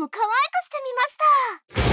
も可愛くしてみました。